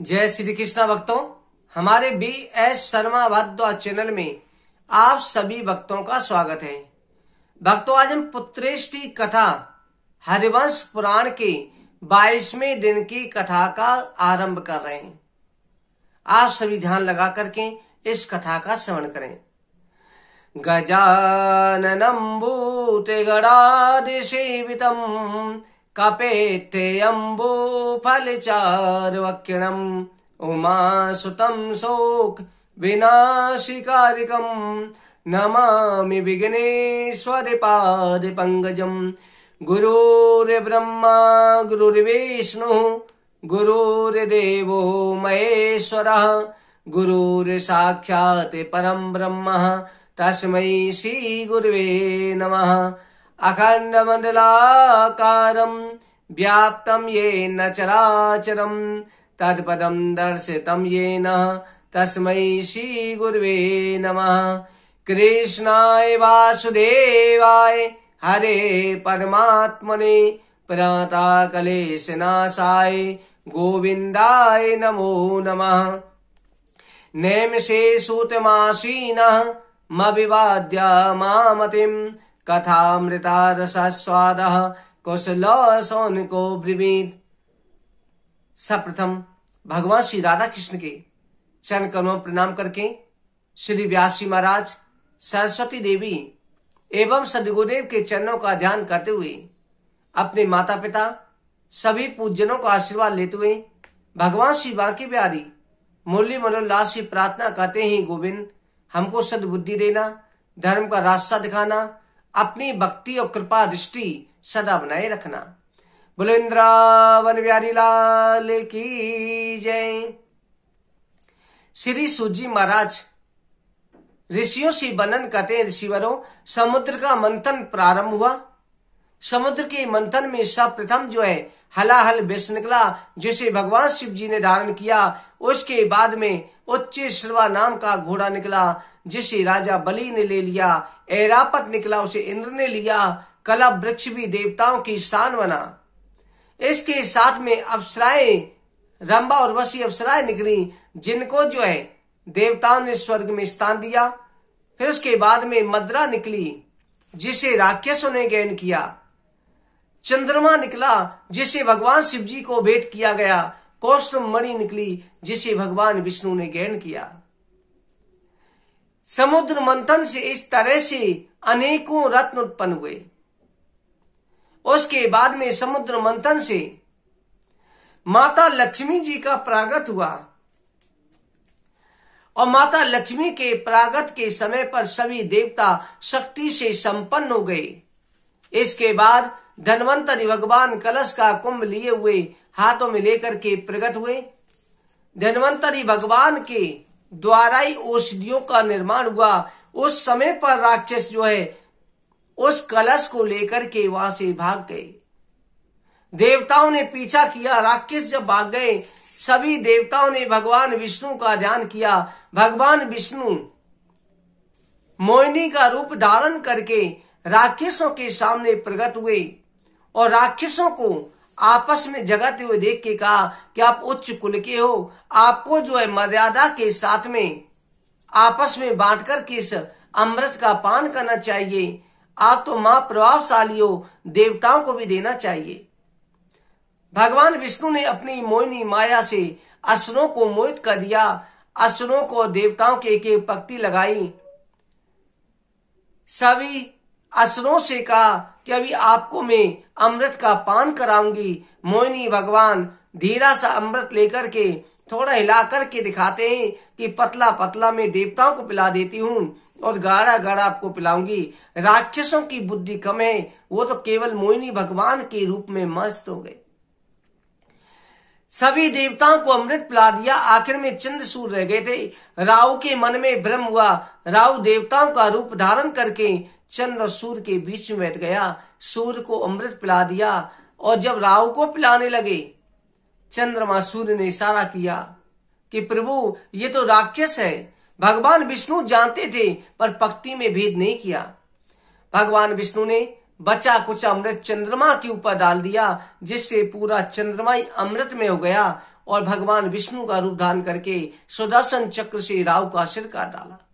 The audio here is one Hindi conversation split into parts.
जय श्री कृष्णा भक्तों, हमारे B S Sharma Bhardwaj channel में आप सभी भक्तों का स्वागत है। भक्तों, आज हम पुत्रेष्टि कथा, हरिवंश पुराण के बाईसवें दिन की कथा का आरंभ कर रहे हैं। आप सभी ध्यान लगा करके इस कथा का श्रवण करें। गजाननं भूतगणादिसेवितम् कपेत्यम्बूफलचार्वकिणम् उमासुतं शोक विनाशिकारिकम् नमामि विघ्नेश्वरपादपङ्कजम् गुरुर्ब्रह्मा गुरुर्विष्णुः गुरुर्देवो महेश्वरः गुरुर्साक्षात् परं ब्रह्म। तस्मै श्रीगुर्वे नमः। अखण्डमण्डलाकारम् व्याप्तं येन चराचरम् तत्पदं दर्शितं येन, तस्मै श्रीगुर्वे नमः। कृष्णाय वासुदेवाय हरे परमात्मने प्रणताकलेशनाशाय गोविन्दाय नमो नमः। नेमसे सूतमासीनः मविवाद्य मामतिम्। कथामृता रसस्वादः को ब्रवीत। सप्रथम भगवान श्री राधा कृष्ण के चरण करों प्रणाम करके श्री व्यास महाराज, सरस्वती देवी एवं सदगुरुदेव के चरणों का ध्यान करते हुए अपने माता पिता सभी पूजनों का आशीर्वाद लेते हुए भगवान श्री बाकी बिहारी मुरली मनोल्लास प्रार्थना करते ही, गोविंद, हमको सदबुद्धि देना, धर्म का रास्ता दिखाना अपनी भक्ति और कृपा दृष्टि सदा बनाए रखना। बोलो इंद्रावन बिहारी लाल की जय। श्री सूजी महाराज, ऋषियों से वर्णन करते हैं, ऋषिवरों, समुद्र का मंथन प्रारंभ हुआ। समुद्र के मंथन में सब प्रथम जो है, हलाहल विष निकला, जिसे भगवान शिव जी ने धारण किया। उसके बाद में उच्च श्रवा नाम का घोड़ा निकला। जिसे राजा बलि ने ले लिया ऐरापत निकला, उसे इंद्र ने लिया, कला वृक्ष भी देवताओं की शान बना। इसके साथ में अप्सराएँ, रंबा और वसी अप्सराएँ निकली, जिनको जो है, देवताओं ने स्वर्ग में स्थान दिया। फिर उसके बाद में मद्रा निकली, जिसे राक्षसों ने गैन किया। चंद्रमा निकला, जिसे भगवान शिव जी को भेंट किया गया। कौशम मणि निकली, जिसे भगवान विष्णु ने गैन किया। समुद्र मंथन से इस तरह से अनेकों रत्न उत्पन्न हुए। उसके बाद में समुद्र मंथन से माता लक्ष्मी जी का प्रागत हुआ। और माता लक्ष्मी के प्रागत के समय पर सभी देवता शक्ति से संपन्न हो गए। इसके बाद धनवंतरी भगवान कलश का कुंभ लिए हुए हाथों में लेकर के प्रकट हुए। धनवंतरी भगवान के द्वारा ही औषधियों का निर्माण हुआ। उस समय पर राक्षस जो है, उस कलश को लेकर के वहाँ से भाग गए। देवताओं ने पीछा किया। राक्षस जब भाग गए, सभी देवताओं ने भगवान विष्णु का ध्यान किया। भगवान विष्णु मोहिनी का रूप धारण करके राक्षसों के सामने प्रकट हुए और राक्षसों को आपस में जगाते हुए देख के कहा, कि आप उच्च कुल के हो। आपको जो है मर्यादा के साथ में आपस में बांट कर के इस अमृत का पान करना चाहिए। आप तो माँ प्रभावशाली हो, देवताओं को भी देना चाहिए। भगवान विष्णु ने अपनी मोहिनी माया से असुरों को मोहित कर दिया। असुरों को देवताओं के एक एक पक्ति लगाई। सभी असुरों से कहा कि अभी आपको मैं अमृत का पान कराऊँगी। मोहिनी भगवान धीरा सा अमृत लेकर के थोड़ा हिला करके दिखाते हैं कि पतला पतला मैं देवताओं को पिला देती हूँ और गाढ़ा गाढ़ा आपको पिलाऊँगी। राक्षसों की बुद्धि कम है, वो तो केवल मोहिनी भगवान के रूप में मस्त हो गए। सभी देवताओं को अमृत पिला दिया। आखिर में चंद्र सूर रह गए थे। राहु के मन में भ्रम हुआ। राहु देवताओं का रूप धारण करके चंद्र और सूर्य के बीच में बैठ गया। सूर्य को अमृत पिला दिया और जब राहु को पिलाने लगे, चंद्रमा सूर्य ने इशारा किया कि, प्रभु, ये तो राक्षस है। भगवान विष्णु जानते थे, पर पक्ति में भेद नहीं किया। भगवान विष्णु ने बचा कुछ अमृत चंद्रमा के ऊपर डाल दिया, जिससे पूरा चंद्रमा ही अमृत में हो गया और भगवान विष्णु का रूप धारण करके सुदर्शन चक्र से राव का सिर काट डाला।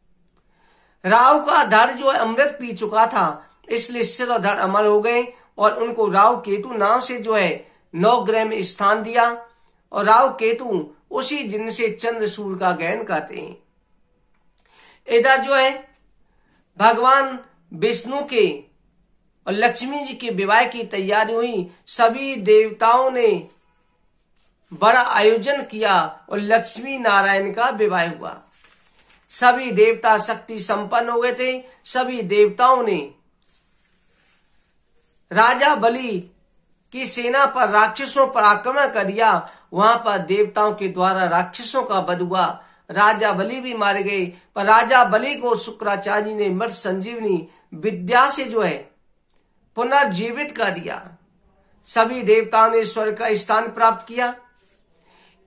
राव का धड़ जो है अमृत पी चुका था, इसलिए सिर और धड़ अमर हो गए और उनको राव केतु नाम से जो है नौ ग्रह में स्थान दिया और राव केतु उसी दिन से चंद्र सूर्य का गहन कहते हैं। इधर जो है भगवान विष्णु के और लक्ष्मी जी के विवाह की तैयारी हुई। सभी देवताओं ने बड़ा आयोजन किया और लक्ष्मी नारायण का विवाह हुआ। सभी देवता शक्ति संपन्न हो गए थे। सभी देवताओं ने राजा बलि की सेना पर राक्षसों पर आक्रमण कर दिया। वहाँ पर देवताओं के द्वारा राक्षसों का वध हुआ। राजा बलि भी मारे गए। पर राजा बलि को शुक्राचार्य ने मृत संजीवनी विद्या से जो है, पुनर्जीवित कर दिया। सभी देवताओं ने स्वर्ग का स्थान प्राप्त किया।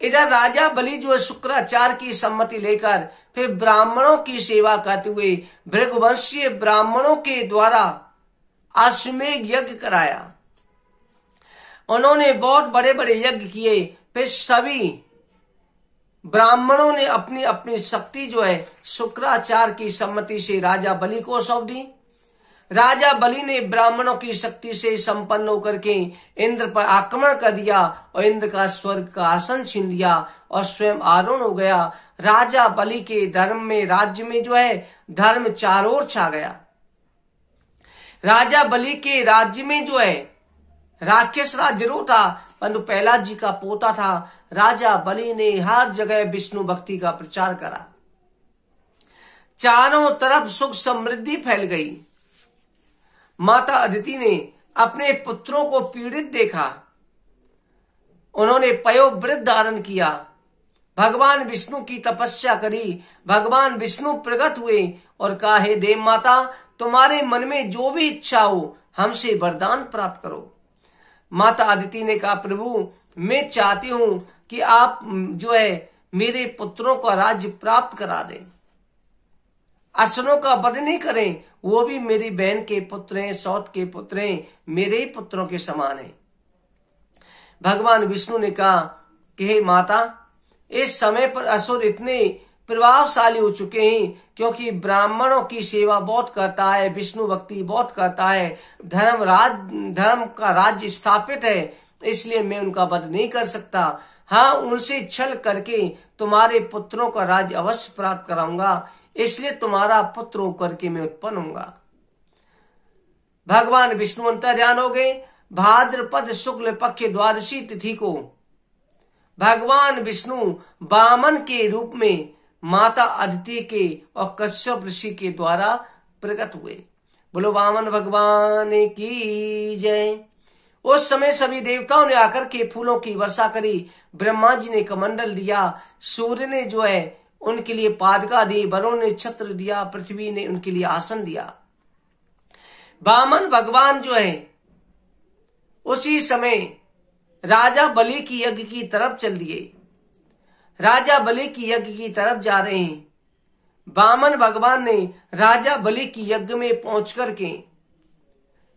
इधर राजा बलि जो है शुक्राचार्य की सम्मति लेकर फिर ब्राह्मणों की सेवा करते हुए भृगवंशीय ब्राह्मणों के द्वारा अश्वमेघ यज्ञ कराया। उन्होंने बहुत बड़े बड़े यज्ञ किए। फिर सभी ब्राह्मणों ने अपनी अपनी शक्ति जो है शुक्राचार्य की सम्मति से राजा बलि को सौंप दी। राजा बलि ने ब्राह्मणों की शक्ति से संपन्न होकर के इंद्र पर आक्रमण कर दिया और इंद्र का स्वर्ग का आसन छीन लिया और स्वयं आरोण हो गया। राजा बलि के धर्म में, राज्य में जो है, धर्म चारोर छा गया। राजा बलि के राज्य में जो है, राक्षस राज ज़रूर था, परंतु पहला जी का पोता था। राजा बलि ने हर जगह विष्णु भक्ति का प्रचार करा। चारों तरफ़ सुख समृद्धि फैल गई। माता अदिति ने अपने पुत्रों को पीड़ित देखा। उन्होंने पयोवृद्ध धारण किया। भगवान विष्णु की तपस्या करी। भगवान विष्णु प्रकट हुए और कहा, हे देव माता, तुम्हारे मन में जो भी इच्छा हो, हमसे वरदान प्राप्त करो। माता अदिति ने कहा, प्रभु, मैं चाहती हूँ कि आप जो है मेरे पुत्रों का राज्य प्राप्त करा दें। असनों का वध नहीं करें, वो भी मेरी बहन के पुत्र हैं, सौत के पुत्र हैं, मेरे ही पुत्रों के समान हैं। भगवान विष्णु ने कहा कि हे माता, इस समय पर असुर इतने प्रभावशाली हो चुके हैं, क्योंकि ब्राह्मणों की सेवा बहुत करता है, विष्णु भक्ति बहुत करता है, धर्म राज, धर्म का राज्य स्थापित है, इसलिए मैं उनका वध नहीं कर सकता। हाँ उनसे छल करके तुम्हारे पुत्रों का राज्य अवश्य प्राप्त कराऊँगा। इसलिए तुम्हारा पुत्र होकर के मैं उत्पन्न होऊँगा। भगवान विष्णु ध्यान हो गए। भाद्रपद शुक्ल पक्ष द्वादशी तिथि को भगवान विष्णु बामन के रूप में माता अदिति के और कश्यप ऋषि के द्वारा प्रकट हुए। बोलो वामन भगवान की जय। उस समय सभी देवताओं ने आकर के फूलों की वर्षा करी। ब्रह्मा जी ने कमंडल दिया, सूर्य ने जो है उनके लिए पादका दी वरुण ने छत्र दिया, पृथ्वी ने उनके लिए आसन दिया। बामन भगवान जो है, उसी समय राजा बलि की यज्ञ की तरफ़ चल दिए। राजा बलि की यज्ञ की तरफ़ जा रहे हैं। बामन भगवान ने राजा बलि की यज्ञ में पहुँच करके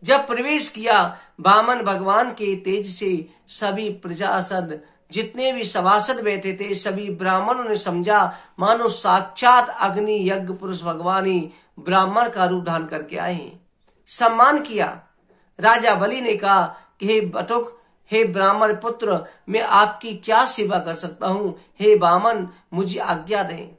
जब प्रवेश किया, बामन भगवान के तेज से सभी प्रजासद जितने भी सभासद बैठे थे, सभी ब्राह्मणों ने समझा, मानो साक्षात अग्नि यज्ञ पुरुष भगवान ही ब्राह्मण का रूप धारण करके आए हैं। सम्मान किया। राजा बलि ने कहा कि, हे बटुक, हे ब्राह्मण पुत्र, मैं आपकी क्या सेवा कर सकता हूँ? हे बामन, मुझे आज्ञा दें।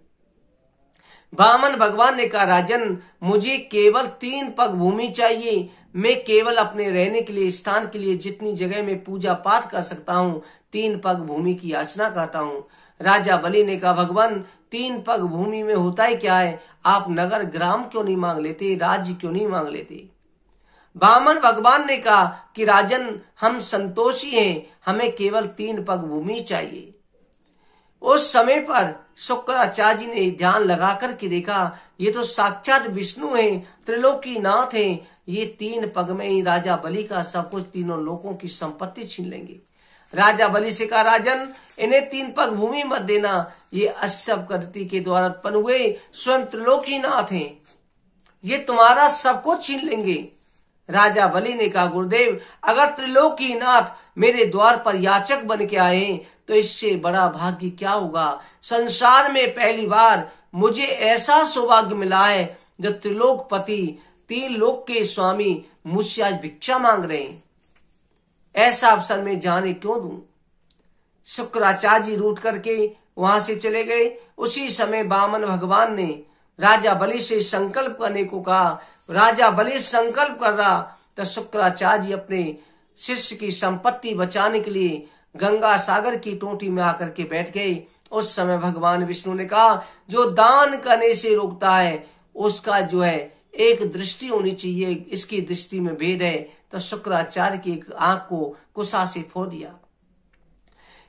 बामन भगवान ने कहा, राजन, मुझे केवल तीन पग भूमि चाहिए। मैं केवल अपने रहने के लिए, स्थान के लिए जितनी जगह में पूजा पाठ कर सकता हूँ, तीन पग भूमि की याचना करता हूँ। राजा बलि ने कहा, भगवान, तीन पग भूमि में होता ही क्या है? आप नगर, ग्राम क्यों नहीं मांग लेते? राज्य क्यों नहीं मांग लेते? बामन भगवान ने कहा कि, राजन, हम संतोषी हैं, हमें केवल तीन पग भूमि चाहिए। उस समय पर शुक्राचार्य जी ने ध्यान लगा कर के देखा, ये तो साक्षात विष्णु हैं, त्रिलोकी नाथ हैं ये तीन पग में ही राजा बलि का सब कुछ तीनों लोगों की संपत्ति छीन लेंगे। राजा बलि से कहा, राजन, इन्हें तीन पग भूमि मत देना। ये अशब करती के द्वारा उत्पन्न हुए स्वयं त्रिलोकी नाथ हैं। ये तुम्हारा सब कुछ छीन लेंगे। राजा बलि ने कहा, गुरुदेव, अगर त्रिलोकी नाथ मेरे द्वार पर याचक बन के आए तो इससे बड़ा भाग्य क्या होगा? संसार में पहली बार मुझे ऐसा सौभाग्य मिला है जो त्रिलोकपति तीन लोक के स्वामी मुझसे आज भिक्षा मांग रहे हैं। ऐसा अवसर में जाने क्यों दू? शुक्राचार्य जी रूट करके वहाँ से चले गए। उसी समय बामन भगवान ने राजा बलि से संकल्प करने को कहा। राजा बलि संकल्प कर रहा तो शुक्राचार्य अपने शिष्य की संपत्ति बचाने के लिए गंगा सागर की टोटी में आकर के बैठ गए। उस समय भगवान विष्णु ने कहा, जो दान करने से रोकता है, उसका जो है एक दृष्टि होनी चाहिए, इसकी दृष्टि में भेद है। तो शुक्राचार्य की एक आँख को कुशा से फो दिया।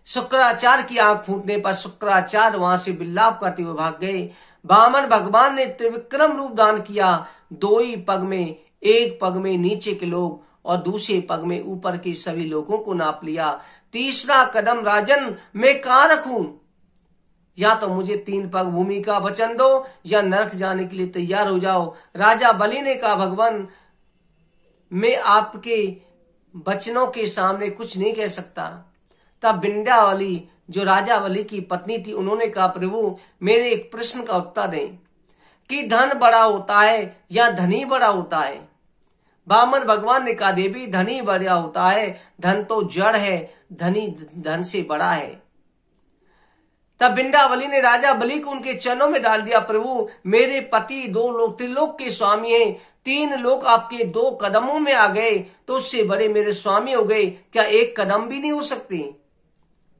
शुक्राचार्य की आँख फूटने पर शुक्राचार्य वहाँ से बिल्लाप करते हुए भाग गए। बामन भगवान ने त्रिविक्रम रूप दान किया। दो ही पग में, एक पग में नीचे के लोग और दूसरे पग में ऊपर के सभी लोगों को नाप लिया। तीसरा कदम, राजन, मैं कहा रखूँ या तो मुझे तीन पग भूमि का वचन दो, या नरक जाने के लिए तैयार हो जाओ। राजा बलि ने कहा भगवान मैं आपके बचनों के सामने कुछ नहीं कह सकता। तब बिंद्यावली जो राजा वली की पत्नी थी, उन्होंने कहा, प्रभु, मेरे एक प्रश्न का उत्तर दें। कि धन बड़ा होता है या धनी बड़ा होता है? बामन भगवान ने कहा, देवी, धनी बड़ा होता है। धन तो जड़ है, धनी धन से बड़ा है। तब बिंदावली ने राजा बलि को उनके चरणों में डाल दिया, प्रभु, मेरे पति दो लोग त्रिलोक के स्वामी हैं, तीन लोग आपके दो कदमों में आ गए तो उससे बड़े मेरे स्वामी हो गए, क्या एक कदम भी नहीं हो सकती?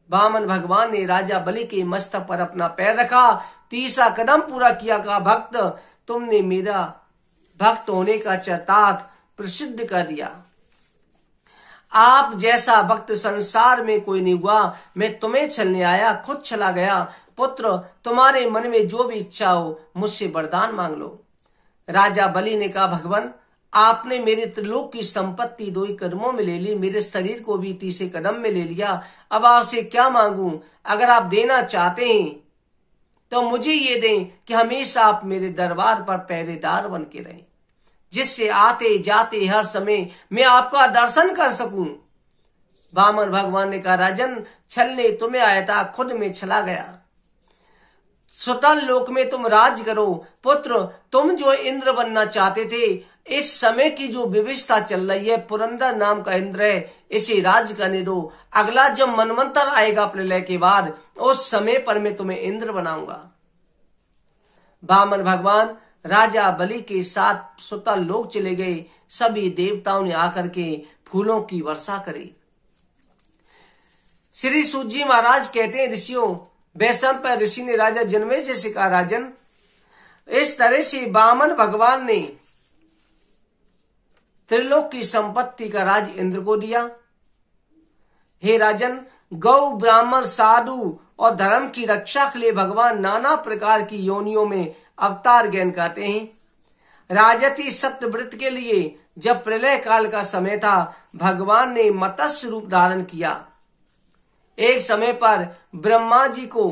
बामन भगवान ने राजा बलि के मस्तक पर अपना पैर रखा, तीसरा कदम पूरा किया, कहा, भक्त, तुमने मेरा भक्त होने का चरतार्थ प्रसिद्ध कर दिया। आप जैसा भक्त संसार में कोई नहीं हुआ, मैं तुम्हें छलने आया, खुद चला गया। पुत्र, तुम्हारे मन में जो भी इच्छा हो, मुझसे वरदान मांग लो। राजा बलि ने कहा, भगवान, आपने मेरे त्रिलोक की संपत्ति दो ही कदमों में ले ली, मेरे शरीर को भी तीसरे कदम में ले लिया। अब आपसे क्या मांगू? अगर आप देना चाहते हैं तो मुझे ये दें कि हमेशा आप मेरे दरबार पर पहरेदार बन के रहें। जिससे आते जाते हर समय मैं आपका दर्शन कर सकूँ। बामन भगवान ने कहा, राजन, छलने तुम्हें आया था, खुद में छला गया। सुतल लोक में तुम राज करो, पुत्र, तुम जो इंद्र बनना चाहते थे, इस समय की जो व्यवस्था चल रही है, पुरंदर नाम का इंद्र है, इसे राज करने दो। अगला जब मनमंत्र आएगा प्रलय के बाद, उस समय पर मैं तुम्हें इंद्र बनाऊँगा। बामन भगवान राजा बलि के साथ सुतल लोग चले गए। सभी देवताओं ने आकर के फूलों की वर्षा करी। श्री सूजी महाराज कहते हैं, ऋषियों वैसम पर ऋषि ने राजा जन्मे से कहा राजन। इस तरह से बामन भगवान ने त्रिलोक की संपत्ति का राज इंद्र को दिया। हे राजन, गौ, ब्राह्मण, साधु और धर्म की रक्षा के लिए भगवान नाना प्रकार की योनियों में अवतार ज्ञान कहते हैं। राजती सत्यव्रत के लिए जब प्रलय काल का समय था, भगवान ने मत्स्य रूप धारण किया। एक समय पर ब्रह्मा जी को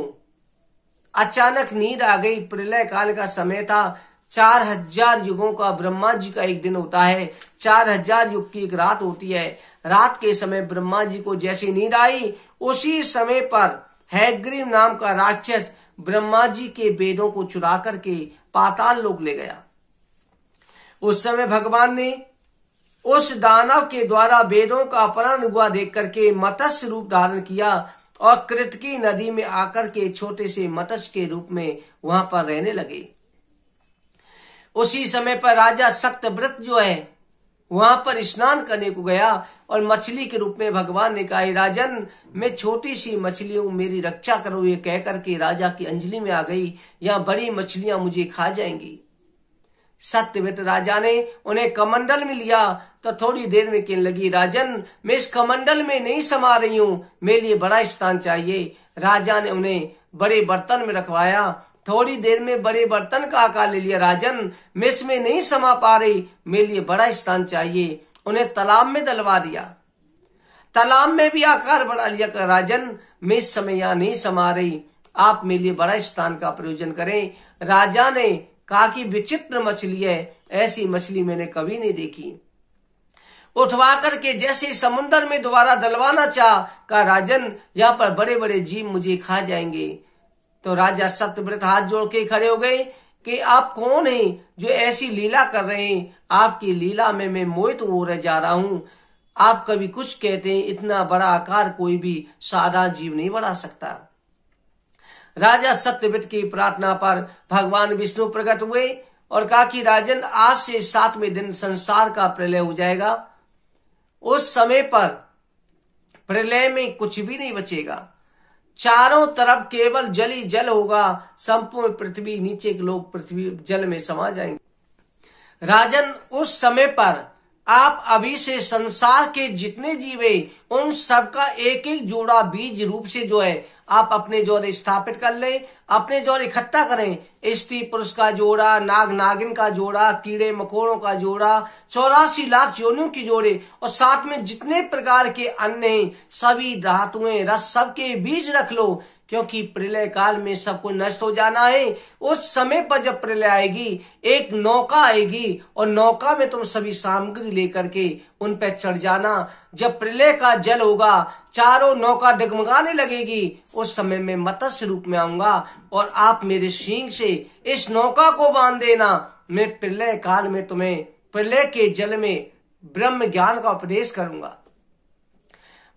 अचानक नींद आ गई। प्रलय काल का समय था। चार हज़ार युगों का ब्रह्मा जी का एक दिन होता है। चार हज़ार युग की एक रात होती है। रात के समय ब्रह्मा जी को जैसी नींद आई, उसी समय पर हैग्रीव नाम का राक्षस ब्रह्मा जी के वेदों को चुरा करके पाताल लोग ले गया। उस समय भगवान ने उस दानव के द्वारा वेदों का अपहरण हुआ देख करके मत्स्य रूप धारण किया और कृतकी नदी में आकर के छोटे से मत्स्य के रूप में वहाँ पर रहने लगे। उसी समय पर राजा सत्यव्रत जो है, वहाँ पर स्नान करने को गया और मछली के रूप में भगवान ने कहा राजन, मैं छोटी सी मछली हूँ मेरी रक्षा करो। ये कह करके राजा की अंजलि में आ गई। यहाँ बड़ी मछलियाँ मुझे खा जाएँगी। सत्यवित राजा ने उन्हें कमंडल में लिया। तो थोड़ी देर में कहने लगी, राजन, मैं इस कमंडल में नहीं समा रही हूँ। मेरे लिए बड़ा स्थान चाहिए। राजा ने उन्हें बड़े बर्तन में रखवाया। थोड़ी देर में बड़े बर्तन का आकार ले लिया। राजन, मैं इसमें नहीं समा पा रही। मेरे लिए बड़ा स्थान चाहिए। उन्हें तालाब में दलवा दिया। तालाब में भी आकार बढ़ा लिया कर राजन, मैं समय यहाँ नहीं समा रही। आप मेरे लिए बड़ा स्थान का प्रयोजन करें। राजा ने कहा कि विचित्र मछली है, ऐसी मछली मैंने कभी नहीं देखी। उठवा करके जैसे समुन्द्र में दोबारा दलवाना चाह का राजन, यहाँ पर बड़े बड़े जीव मुझे खा जाएँगे। तो राजा सत्यव्रत हाथ जोड़ के खड़े हो गए। कि आप कौन हैं जो ऐसी लीला कर रहे हैं? आपकी लीला में मैं मोहित हो रह जा रहा हूँ। आप कभी कुछ कहते हैं, इतना बड़ा आकार कोई भी साधारण जीव नहीं बढ़ा सकता। राजा सत्यव्रत की प्रार्थना पर भगवान विष्णु प्रकट हुए और कहा कि राजन, आज से सातवें दिन संसार का प्रलय हो जाएगा। उस समय पर प्रलय में कुछ भी नहीं बचेगा। चारों तरफ़ केवल जल ही जल होगा, संपूर्ण पृथ्वी नीचे के लोग पृथ्वी, जल में समा जाएँगे। राजन, उस समय पर आप अभी से संसार के जितने जीवे, उन सबका एक एक जोड़ा बीज रूप से जो है आप अपने ज़ोर स्थापित कर ले, अपने ज़ोर इकट्ठा करें। स्त्री पुरुष का जोड़ा, नाग नागिन का जोड़ा, कीड़े मकोड़ों का जोड़ा, चौरासी लाख योनियों की जोड़े और साथ में जितने प्रकार के अन्य सभी धातुएँ, रस सबके बीज रख लो। क्योंकि प्रलय काल में सब कुछ नष्ट हो जाना है। उस समय पर जब प्रलय आएगी, एक नौका आएगी और नौका में तुम सभी सामग्री लेकर के उन पर चढ़ जाना। जब प्रलय का जल होगा, चारों नौका डगमगाने लगेगी, उस समय में मत्स्य रूप में आऊँगा और आप मेरे सींग से इस नौका को बाँध देना। मैं प्रलय काल में तुम्हें, प्रलय के जल में ब्रह्म ज्ञान का उपदेश करूँगा।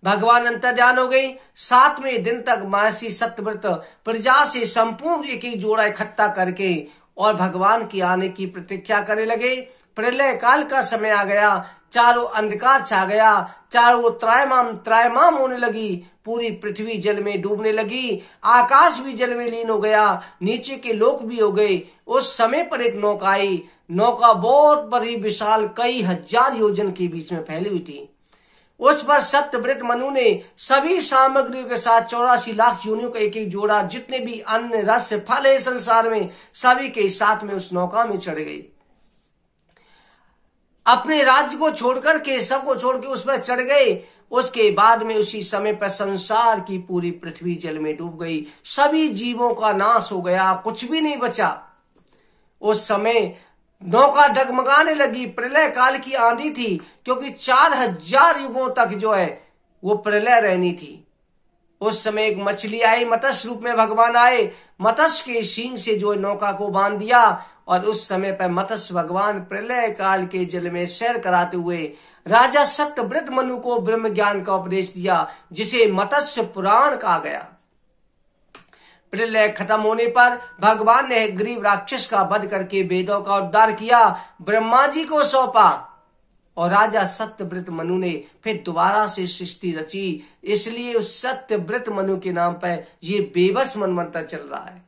भगवान अंतर्ध्यान हो गई। सातवें दिन तक महर्षि सत्यव्रत प्रजा से संपूर्ण एक एक जोड़ा इकट्ठा करके और भगवान की आने की प्रतीक्षा करने लगे। प्रलय काल का समय आ गया, चारों अंधकार छा गया, चारों त्रायमाम त्रायमाम होने लगी। पूरी पृथ्वी जल में डूबने लगी, आकाश भी जल में लीन हो गया, नीचे के लोक भी हो गए। उस समय पर एक नौका आई। नौका बहुत बड़ी, विशाल, कई हज़ार योजन के बीच में फैली हुई थी। उस पर सत्यव्रत मनु ने सभी सामग्रियों के साथ चौरासी लाख योनियों का एक एक जोड़ा, जितने भी अन्य रस फल है संसार में, सभी के साथ में उस नौका में चढ़ गई अपने राज्य को छोड़कर के, सबको छोड़ के उस पर चढ़ गए। उसके बाद में उसी समय पर संसार की पूरी पृथ्वी जल में डूब गई। सभी जीवों का नाश हो गया, कुछ भी नहीं बचा। उस समय नौका डगमगाने लगी। प्रलय काल की आंधी थी, क्योंकि चार हज़ार युगों तक जो है, वो प्रलय रहनी थी। उस समय एक मछली आई, मत्स्य रूप में भगवान आए। मत्स्य के सींग से जो नौका को बाँध दिया, और उस समय पर मत्स्य भगवान प्रलय काल के जल में सैर कराते हुए राजा सत्यव्रत मनु को ब्रह्म ज्ञान का उपदेश दिया, जिसे मत्स्य पुराण कहा गया। प्रलय खत्म होने पर भगवान ने गरीब राक्षस का वध करके वेदों का उद्धार किया, ब्रह्मा जी को सौंपा और राजा सत्यव्रत मनु ने फिर दोबारा से सृष्टि रची। इसलिए उस सत्यव्रत मनु के नाम पर ये बेबस मनमंत्र चल रहा है।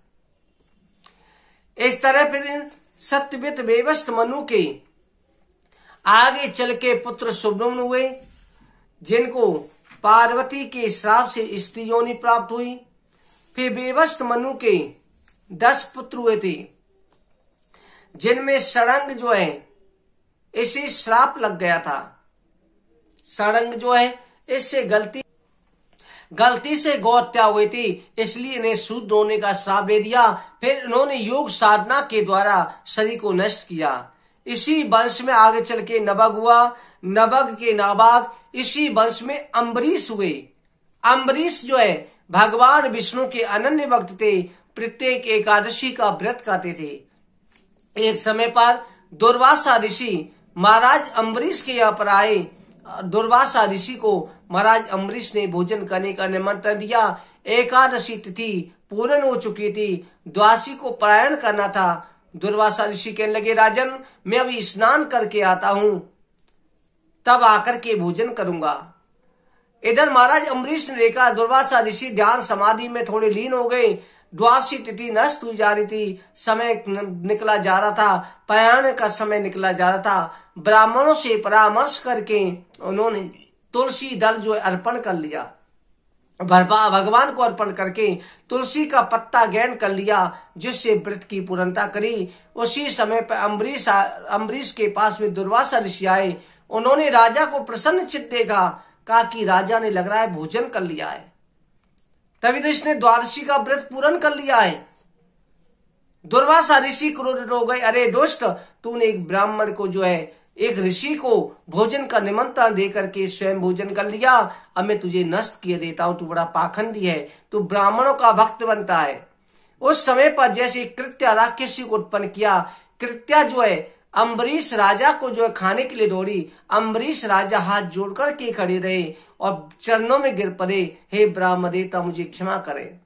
इस तरह फिर सत्यव्रत बेबस मनु के आगे चल के पुत्र सुब्रमण हुए, जिनको पार्वती के श्राप से स्त्री योनि प्राप्त हुई। फिर बेवस्त मनु के दस पुत्र हुए थे, जिनमें सड़ंग जो है, इसे श्राप लग गया था। सड़ंग जो है, इससे गलती गलती से गौत्या हुई थी, इसलिए इन्हें शुद्ध होने का श्राप दे दिया। फिर इन्होंने योग साधना के द्वारा शरीर को नष्ट किया। इसी वंश में आगे चल के नबग हुआ। नबग के नाबाग इसी वंश में अम्बरीश हुए। अम्बरीश जो है भगवान विष्णु के अनन्य भक्त थे, प्रत्येक एकादशी का व्रत करते थे। एक समय पर दुर्वासा ऋषि महाराज अम्बरीश के यहाँ पर आए। दुर्वासा ऋषि को महाराज अम्बरीश ने भोजन करने का निमंत्रण दिया। एकादशी तिथि पूर्ण हो चुकी थी। द्वासी को पलायन करना था। दुर्वासा ऋषि कहने लगे, राजन, मैं अभी स्नान करके आता हूँ। तब आकर के भोजन करूँगा। इधर महाराज अम्बरीश ने देखा दुर्वासा ऋषि ध्यान समाधि में थोड़े लीन हो गए द्वासी तिथि नष्ट हुई जा रही थी। समय निकला जा रहा था। पयाण का समय निकला जा रहा था। ब्राह्मणों से परामर्श करके उन्होंने तुलसी दल जो अर्पण कर लिया। भगवान को अर्पण करके तुलसी का पत्ता गैन कर लिया, जिससे व्रत की पूर्णता करी। उसी समय पर अम्बरीश अम्बरीश के पास में दुर्वासा ऋषि आए। उन्होंने राजा को प्रसन्न चित्त देखा। कहा कि राजा ने लग रहा है भोजन कर लिया है। तभी तो इसने द्वादशी का व्रत पूर्ण कर लिया है। दुर्वासा ऋषि क्रोधित हो गए। अरे दोस्त तूने एक ब्राह्मण को जो है, एक ऋषि को भोजन का निमंत्रण दे करके स्वयं भोजन कर लिया। अब मैं तुझे नष्ट किए देता हूँ, तू बड़ा पाखंडी है, तू ब्राह्मणों का भक्त बनता है। उस समय पर जैसे कृत्या राक्षसी को उत्पन्न किया, कृत्या जो है अम्बरीश राजा को जो है खाने के लिए दौड़ी। अम्बरीश राजा हाथ जोड़कर के खड़े रहे और चरणों में गिर पड़े। हे ब्राह्म देवता, मुझे क्षमा करे।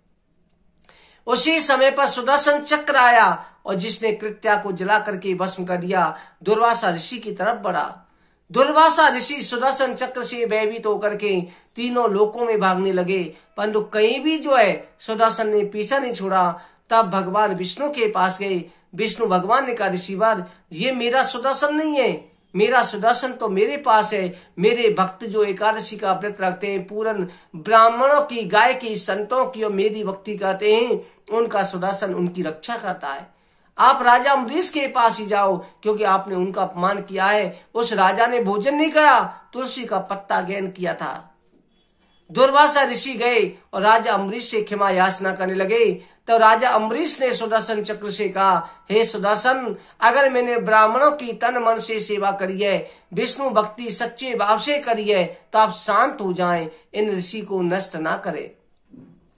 उसी समय पर सुदर्शन चक्र आया और जिसने कृत्या को जला करके भस्म कर दिया, दुर्वासा ऋषि की तरफ़ बढ़ा। दुर्वासा ऋषि सुदर्शन चक्र से भयभीत होकर के तीनों लोकों में भागने लगे। परंतु कहीं भी जो है सुदर्शन ने पीछा नहीं छोड़ा। तब भगवान विष्णु के पास गए। विष्णु भगवान ने कहा ऋषिवर ये मेरा सुदर्शन नहीं है। मेरा सुदर्शन तो मेरे पास है। मेरे भक्त जो एकादशी का व्रत रखते हैं, पूरन ब्राह्मणों की, गाय की, संतों की और मेरी भक्ति करते हैं, उनका सुदर्शन उनकी रक्षा करता है। आप राजा अम्बरीश के पास ही जाओ, क्योंकि आपने उनका अपमान किया है। उस राजा ने भोजन नहीं करा, तुलसी का पत्ता गहन किया था। दुर्वासा ऋषि गए और राजा अम्बरीश से क्षमा याचना करने लगे। तो राजा अम्बरीश ने सुदर्शन चक्र से कहा, हे सुदर्शन, अगर मैंने ब्राह्मणों की तन मन से सेवा करी है, विष्णु भक्ति सच्चे भाव से करी है तो आप शांत हो जाएँ, इन ऋषि को नष्ट ना करे।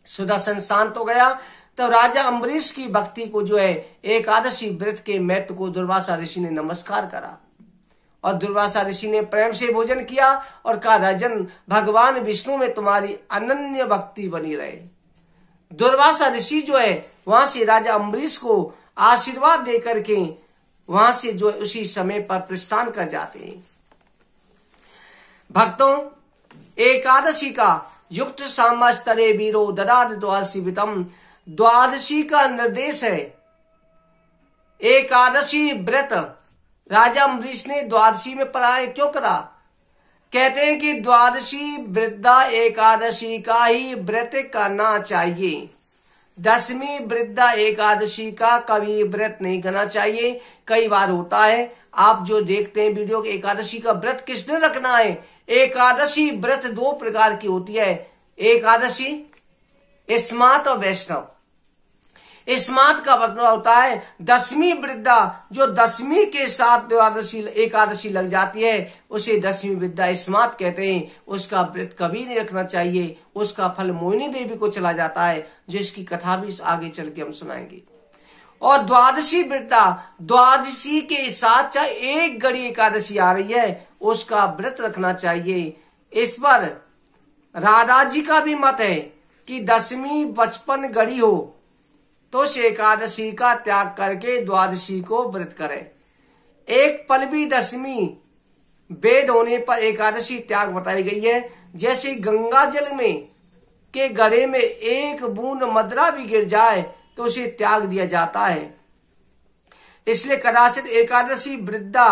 सुदर्शन शांत हो गया। तो राजा अम्बरीश की भक्ति को जो है, एकादशी व्रत के महत्व को दुर्वासा ऋषि ने नमस्कार करा। और दुर्वासा ऋषि ने प्रेम से भोजन किया और कहा, राजन, भगवान विष्णु में तुम्हारी अनन्य भक्ति बनी रहे। दुर्वासा ऋषि जो है, वहाँ से राजा अम्बरीश को आशीर्वाद देकर के वहाँ से जो उसी समय पर प्रस्थान कर जाते हैं। भक्तों, एकादशी का युक्त सामस्तरे वीरो ददाद द्वादशी वितम द्वादशी का निर्देश है। एकादशी व्रत राजा अम्बरीश ने द्वादशी में पढ़ाए क्यों करा? कहते हैं कि द्वादशी वृद्धा एकादशी का ही व्रत करना चाहिए। दसवीं वृद्धा एकादशी का कभी व्रत नहीं करना चाहिए। कई बार होता है, आप जो देखते हैं वीडियो एकादशी का व्रत किसने रखना है? एकादशी व्रत दो प्रकार की होती है। एकादशी स्मार्ट और वैष्णव। स्मार्ट का मतलब होता है, दसवीं वृद्धा, जो दसवीं के साथ द्वादशी, एकादशी लग जाती है, उसे दसवीं वृद्धा स्मार्ट कहते हैं। उसका व्रत कभी नहीं रखना चाहिए, उसका फल मोहिनी देवी को चला जाता है, जिसकी कथा भी आगे चल के हम सुनाएँगे। और द्वादशी वृद्धा, द्वादशी के साथ चाहे एक गड़ी एकादशी आ रही है, उसका व्रत रखना चाहिए। इस पर राधा जी का भी मत है कि दसवीं बचपन गड़ी हो तो एकादशी का त्याग करके द्वादशी को व्रत करे। एक पल भी दसवीं वेद होने पर एकादशी त्याग बताई गई है। जैसे गंगा जल में के गड़े में एक बूंद मदरा भी गिर जाए तो उसे त्याग दिया जाता है। इसलिए कदाचित एकादशी वृद्धा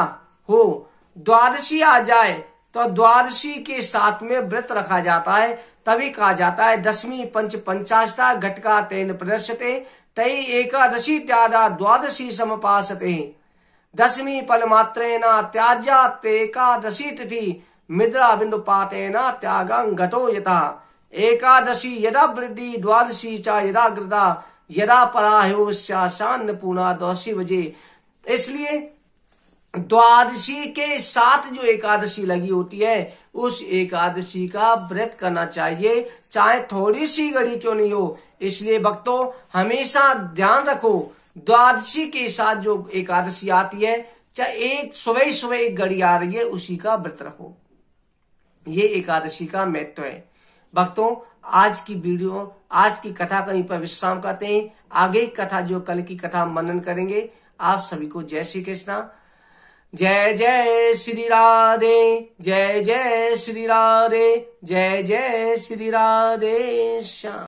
हो, द्वादशी आ जाए तो द्वादशी के साथ में व्रत रखा जाता है, तभी कहा जाता है दसवीं पंच पंचाशता घटका तेन प्रदर्शते तई एकादशी त्यादा द्वादशी समपासते। दसवीं पल मात्रेण त्याज्या एकादशी तिथि मिद्रा बिंदु पातेन त्यागं घटो यथा। एकादशी यदा वृद्धि, द्वादशी च यदा गृदा यदा पराह्यो शान पूना द्वादशी बजे इसलिए द्वादशी के साथ जो एकादशी लगी होती है, उस एकादशी का व्रत करना चाहिए। चाहे थोड़ी सी घड़ी क्यों नहीं हो, इसलिए भक्तों, हमेशा ध्यान रखो, द्वादशी के साथ जो एकादशी आती है, चाहे एक सुबह ही सुबह एक घड़ी आ रही है, उसी का व्रत रखो। ये एकादशी का महत्व है। भक्तों, आज की वीडियो, आज की कथा कहीं पर विश्राम करते हैं। आगे कथा जो कल की कथा मनन करेंगे, आप सभी को जय श्री कृष्णा। जय जय श्री राधे जय जय श्री राधे जय जय श्री राधे श्याम।